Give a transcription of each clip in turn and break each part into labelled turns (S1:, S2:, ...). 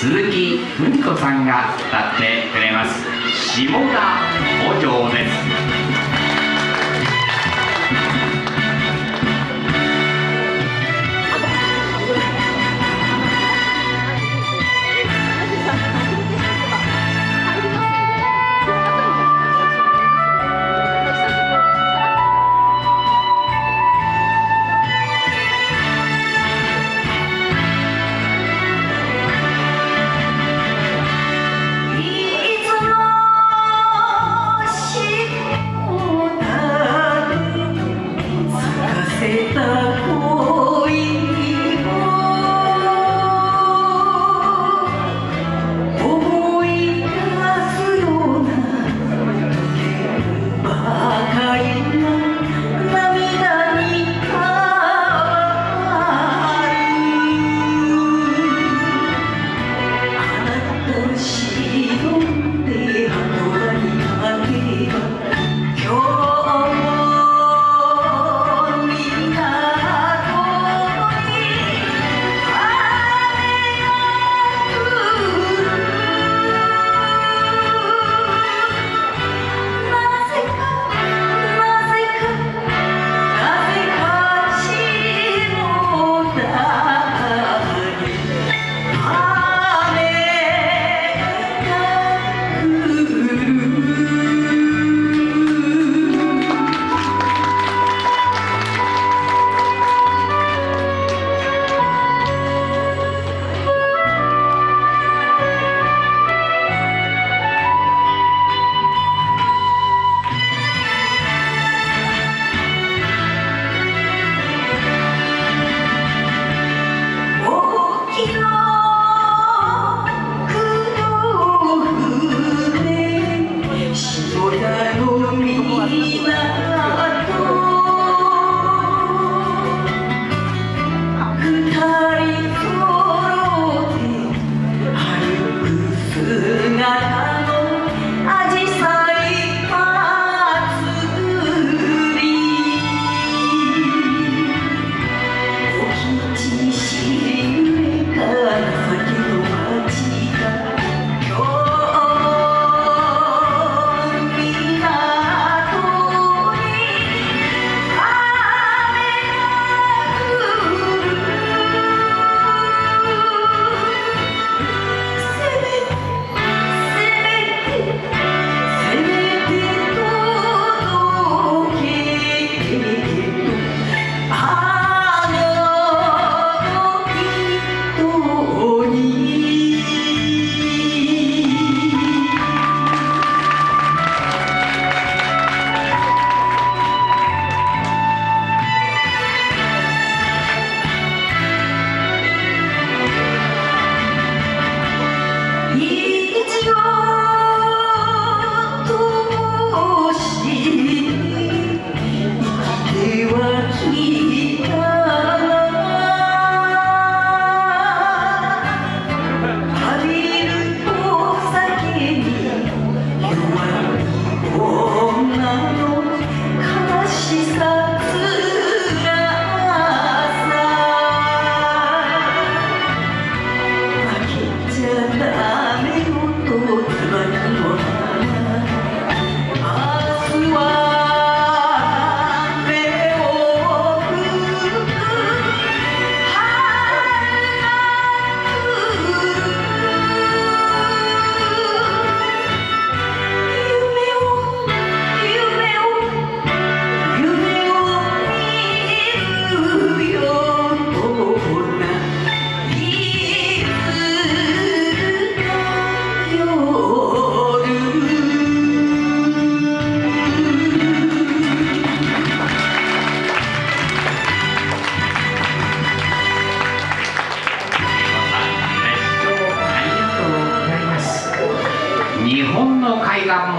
S1: 鈴木文子さんが歌ってくれます。下田五条です。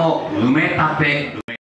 S2: の
S1: 埋め立て